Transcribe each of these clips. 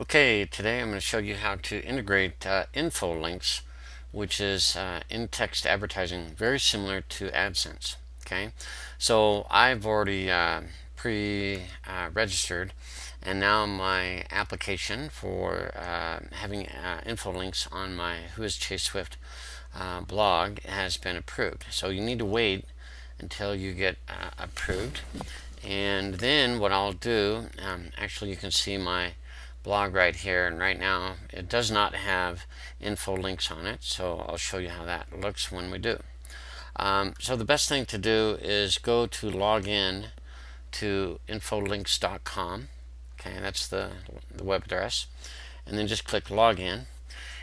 Okay, today I'm going to show you how to integrate uh, Infolinks, which is uh, in-text advertising, very similar to AdSense. Okay, so I've already uh, pre-registered, and now my application for uh, having uh, Infolinks on my Who is Chase Swift uh, blog has been approved. So you need to wait until you get approved, and then what I'll do, um, actually you can see my blog right here and right now it does not have Infolinks on it so I'll show you how that looks when we do. Um, so the best thing to do is go to log in to infolinks.com okay that's the, the web address and then just click login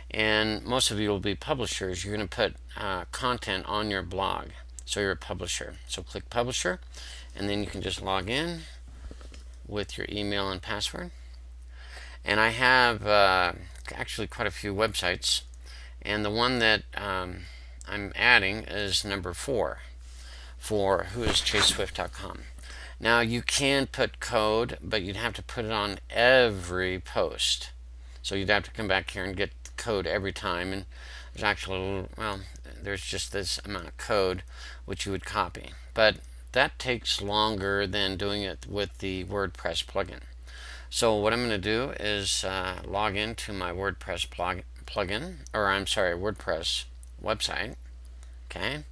and most of you will be publishers. You're going to put uh, content on your blog so you're a publisher. So click publisher and then you can just log in with your email and password and I have uh, actually quite a few websites. And the one that um, I'm adding is number four for whoischaseswift.com now you can put code but you'd have to put it on every post. So you'd have to come back here and get code every time. And there's actually well there's just this amount of code which you would copy. But that takes longer than doing it with the WordPress plugin so what I'm going to do is uh, log into my WordPress plug plugin, or I'm sorry, WordPress website. Okay,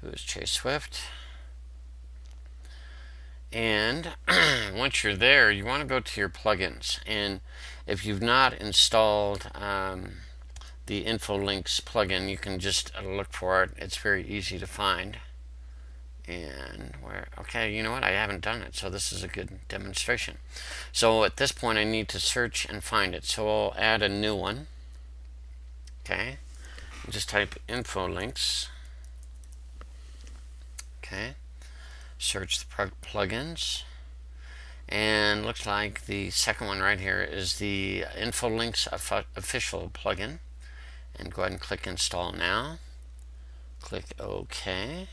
who is Chase Swift? And once you're there, you want to go to your plugins. And if you've not installed um, the InfoLinks plugin, you can just look for it. It's very easy to find and where okay you know what? I haven't done it. So this is a good demonstration. So at this point I need to search and find it. So I'll add a new one. Okay. Just type Infolinks. Okay. Search the plugins. And looks like the second one right here is the InfoLinks uh, official plugin. And go ahead and click install now. Click OK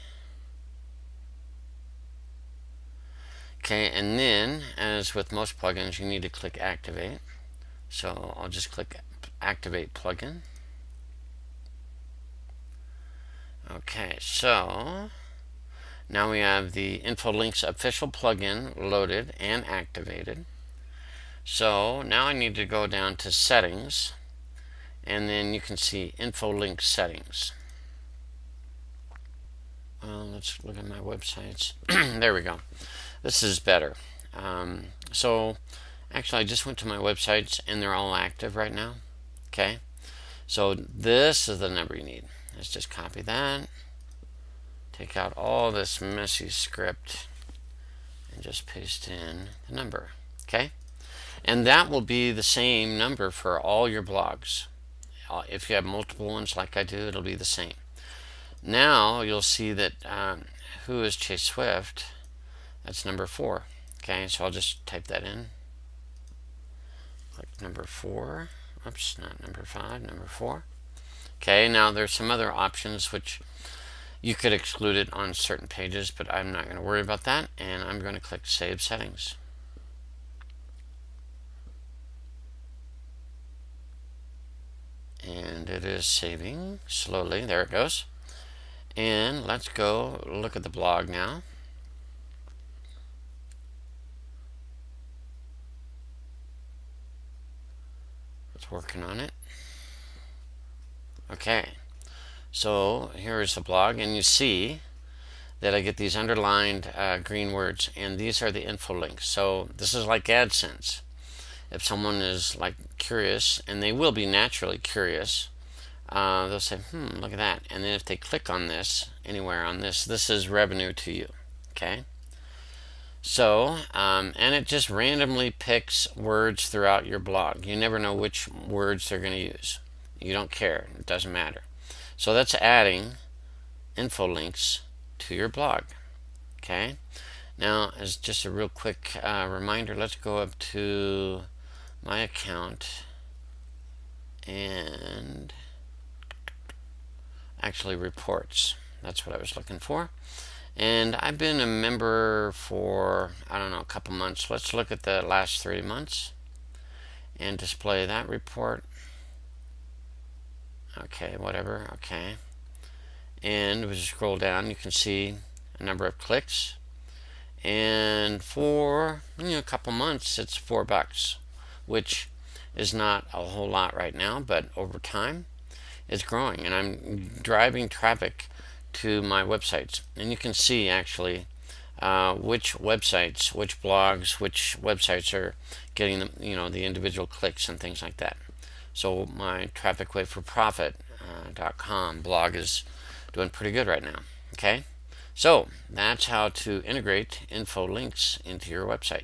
Okay, and then, as with most plugins, you need to click Activate. So I'll just click Activate Plugin. Okay, so now we have the InfoLinks official plugin loaded and activated. So now I need to go down to Settings, and then you can see InfoLink Settings. Well, let's look at my websites. there we go this is better. Um, so actually I just went to my websites and they're all active right now. Okay. So this is the number you need. Let's just copy that. Take out all this messy script and just paste in the number. Okay. And that will be the same number for all your blogs. Uh, if you have multiple ones like I do, it'll be the same. Now you'll see that um, who is Chase Swift that's number four. Okay, so I'll just type that in. Click number four. Oops, not number five, number four. Okay, now there's some other options which you could exclude it on certain pages, but I'm not going to worry about that, and I'm going to click Save Settings. And it is saving slowly. There it goes. And let's go look at the blog now. It's working on it. Okay. So here is the blog, and you see that I get these underlined uh, green words, and these are the info links. So this is like AdSense. If someone is like curious, and they will be naturally curious, uh, they'll say, hmm, look at that. And then if they click on this, anywhere on this, this is revenue to you. Okay. So, um, and it just randomly picks words throughout your blog. You never know which words they're going to use. You don't care. It doesn't matter. So that's adding Infolinks to your blog. Okay. Now, as just a real quick uh, reminder, let's go up to my account and actually reports. That's what I was looking for. And I've been a member for, I don't know, a couple months. Let's look at the last three months. and display that report. Okay, whatever, okay. And we scroll down, you can see a number of clicks. And for you know, a couple months, it's four bucks, which is not a whole lot right now, but over time, it's growing. And I'm driving traffic to my websites. And you can see actually uh, which websites, which blogs, which websites are getting the, you know, the individual clicks and things like that. So my trafficwayforprofit.com uh, blog is doing pretty good right now. Okay, so that's how to integrate Infolinks into your website.